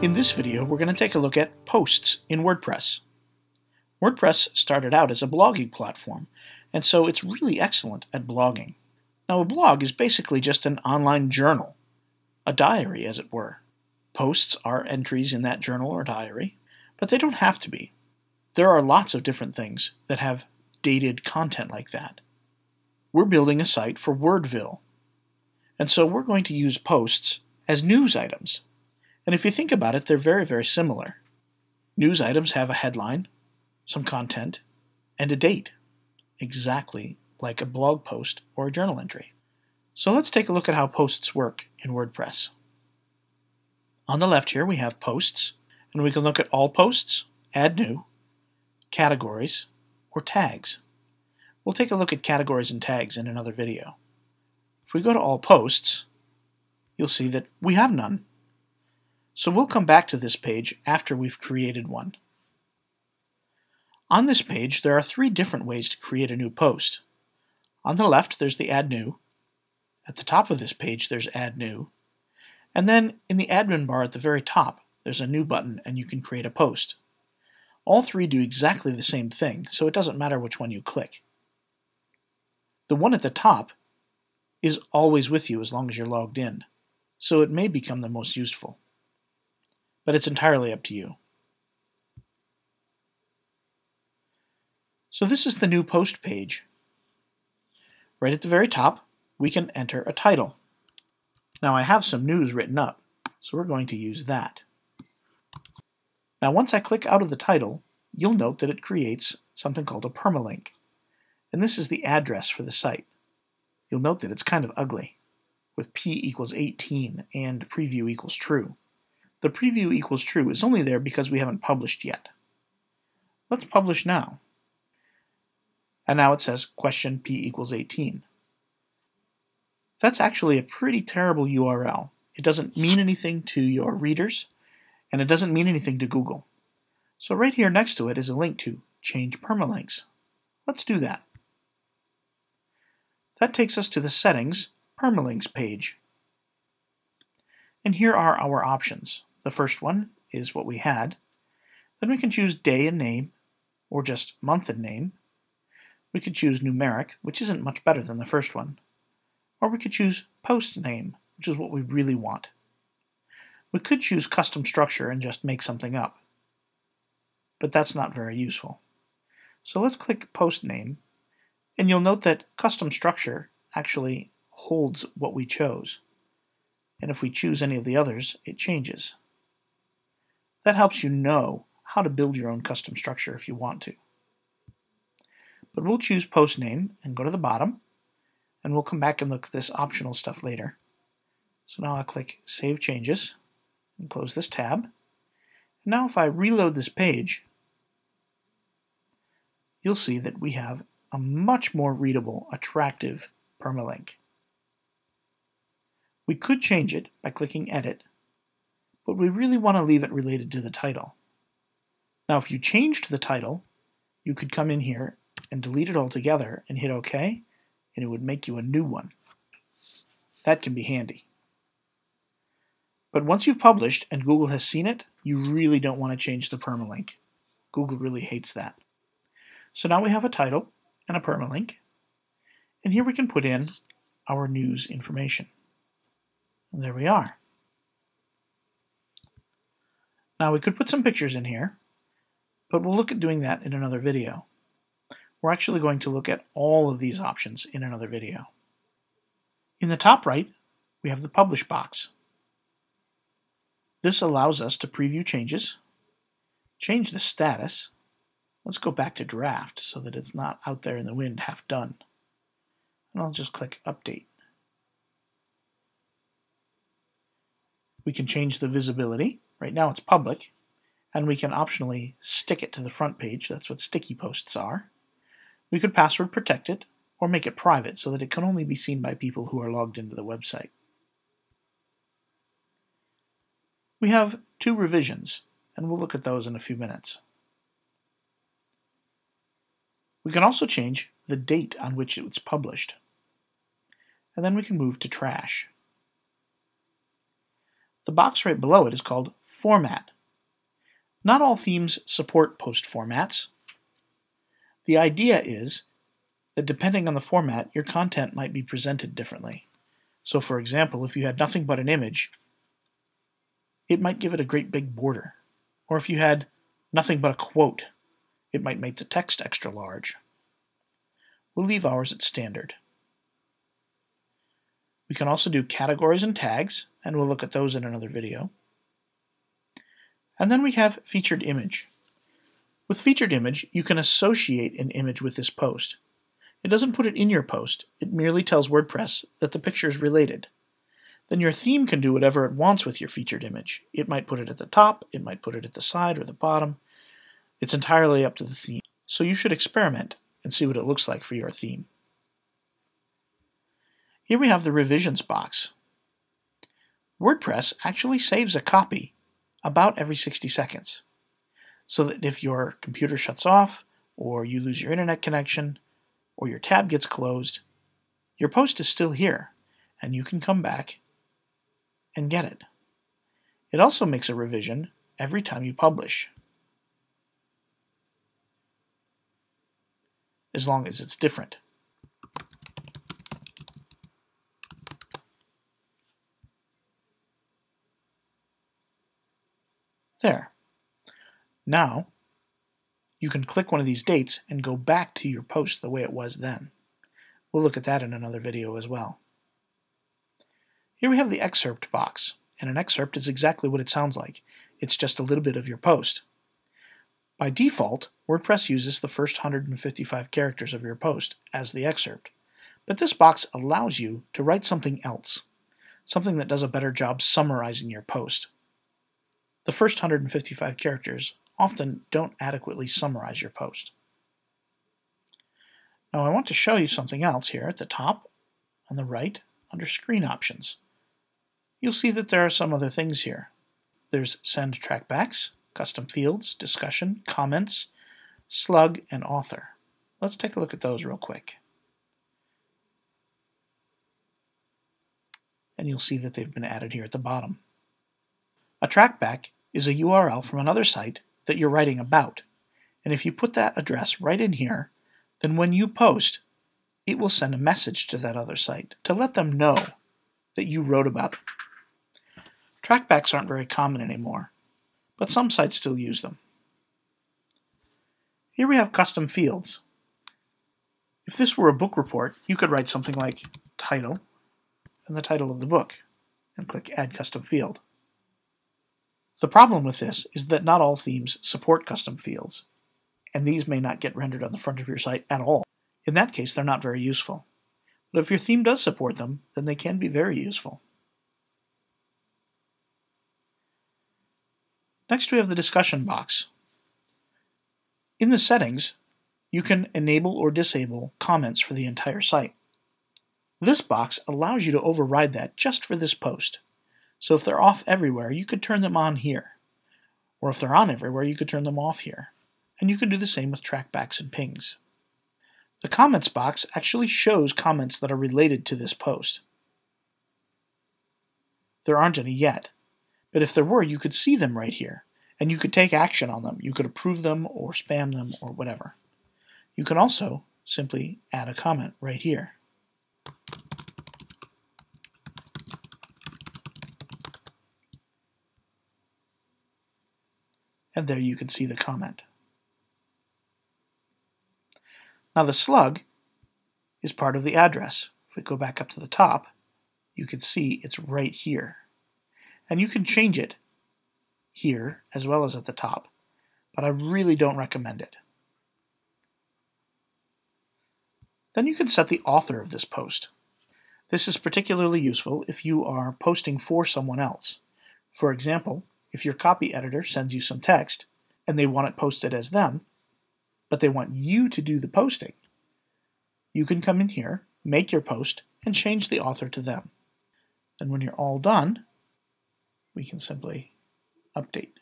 In this video, we're going to take a look at posts in WordPress. WordPress started out as a blogging platform, and so it's really excellent at blogging. Now, a blog is basically just an online journal, a diary, as it were. Posts are entries in that journal or diary, but they don't have to be. There are lots of different things that have dated content like that. We're building a site for Wordville, and so we're going to use posts as news items. And if you think about it, they're very, very similar. News items have a headline, some content, and a date, exactly like a blog post or a journal entry. So let's take a look at how posts work in WordPress. On the left here we have posts, and we can look at all posts, add new, categories, or tags. We'll take a look at categories and tags in another video. If we go to all posts, you'll see that we have none. So we'll come back to this page after we've created one. On this page, there are three different ways to create a new post. On the left, there's the Add New. At the top of this page, there's Add New. And then in the admin bar at the very top, there's a New button and you can create a post. All three do exactly the same thing, so it doesn't matter which one you click. The one at the top is always with you as long as you're logged in, so it may become the most useful. But it's entirely up to you. So this is the new post page. Right at the very top, we can enter a title. Now I have some news written up, so we're going to use that. Now once I click out of the title, you'll note that it creates something called a permalink. And this is the address for the site. You'll note that it's kind of ugly, with p equals 18 and preview equals true. The preview equals true is only there because we haven't published yet. Let's publish now. And now it says question p equals 18. That's actually a pretty terrible URL. It doesn't mean anything to your readers, and it doesn't mean anything to Google. So right here next to it is a link to change permalinks. Let's do that. That takes us to the Settings Permalinks page. And here are our options. The first one is what we had. Then we can choose day and name, or just month and name. We could choose numeric, which isn't much better than the first one. Or we could choose post name, which is what we really want. We could choose custom structure and just make something up. But that's not very useful. So let's click post name and you'll note that custom structure actually holds what we chose. And if we choose any of the others, it changes. That helps you know how to build your own custom structure if you want to. But we'll choose post name and go to the bottom, and we'll come back and look at this optional stuff later. So now I'll click Save Changes and close this tab. And now if I reload this page, you'll see that we have a much more readable, attractive permalink. We could change it by clicking Edit, but we really want to leave it related to the title. Now if you changed the title, you could come in here and delete it altogether and hit OK, and it would make you a new one. That can be handy. But once you've published and Google has seen it, you really don't want to change the permalink. Google really hates that. So now we have a title, and a permalink. And here we can put in our news information. And there we are. Now we could put some pictures in here, but we'll look at doing that in another video. We're actually going to look at all of these options in another video. In the top right, we have the Publish box. This allows us to preview changes, change the status, Let's go back to draft so that it's not out there in the wind half done. And I'll just click update. We can change the visibility. Right now it's public. And we can optionally stick it to the front page. That's what sticky posts are. We could password protect it or make it private so that it can only be seen by people who are logged into the website. We have two revisions, and we'll look at those in a few minutes. We can also change the date on which it was published. And then we can move to trash. The box right below it is called Format. Not all themes support post formats. The idea is that depending on the format, your content might be presented differently. So for example, if you had nothing but an image, it might give it a great big border. Or if you had nothing but a quote, it might make the text extra large. We'll leave ours at standard. We can also do categories and tags, and we'll look at those in another video. And then we have featured image. With featured image, you can associate an image with this post. It doesn't put it in your post, it merely tells WordPress that the picture is related. Then your theme can do whatever it wants with your featured image. It might put it at the top, it might put it at the side or the bottom. It's entirely up to the theme. So you should experiment and see what it looks like for your theme. Here we have the revisions box. WordPress actually saves a copy about every 60 seconds. So that if your computer shuts off, or you lose your internet connection, or your tab gets closed, your post is still here, and you can come back and get it. It also makes a revision every time you publish, as long as it's different. There. Now, you can click one of these dates and go back to your post the way it was then. We'll look at that in another video as well. Here we have the excerpt box, and an excerpt is exactly what it sounds like. It's just a little bit of your post. By default, WordPress uses the first 155 characters of your post as the excerpt, but this box allows you to write something else, something that does a better job summarizing your post. The first 155 characters often don't adequately summarize your post. Now I want to show you something else here at the top on the right under Screen Options. You'll see that there are some other things here. There's Send Trackbacks, Custom Fields, Discussion, Comments, Slug, and Author. Let's take a look at those real quick. And you'll see that they've been added here at the bottom. A trackback is a URL from another site that you're writing about. And if you put that address right in here, then when you post, it will send a message to that other site to let them know that you wrote about it. Trackbacks aren't very common anymore, but some sites still use them. Here we have custom fields. If this were a book report, you could write something like title and the title of the book and click Add Custom Field. The problem with this is that not all themes support custom fields, and these may not get rendered on the front of your site at all. In that case, they're not very useful. But if your theme does support them, then they can be very useful. Next, we have the discussion box. In the settings, you can enable or disable comments for the entire site. This box allows you to override that just for this post. So if they're off everywhere, you could turn them on here. Or if they're on everywhere, you could turn them off here. And you can do the same with trackbacks and pings. The comments box actually shows comments that are related to this post. There aren't any yet, but if there were, you could see them right here, and you could take action on them. You could approve them or spam them or whatever. You can also simply add a comment right here. And there you can see the comment. Now the slug is part of the address. If we go back up to the top, you can see it's right here. And you can change it here as well as at the top, but I really don't recommend it. Then you can set the author of this post. This is particularly useful if you are posting for someone else. For example, if your copy editor sends you some text and they want it posted as them, but they want you to do the posting, you can come in here, make your post, and change the author to them. And when you're all done, we can simply update.